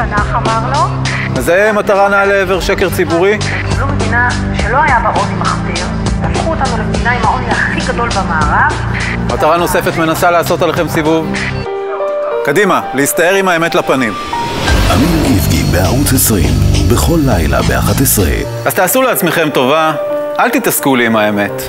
התנ"ך אמר לו. זה מטרה נעה לעבר שקר ציבורי? קיבלו מדינה שלא היה בה עוני מחפיר, הפכו אותנו למדינה עם העוני הכי גדול במערב. מטרה נוספת מנסה לעשות עליכם סיבוב? קדימה, להסתער עם האמת לפנים. אמיר איבגי בערוץ 20, בכל לילה ב-11. אז תעשו לעצמכם טובה, אל תתעסקו לי עם האמת.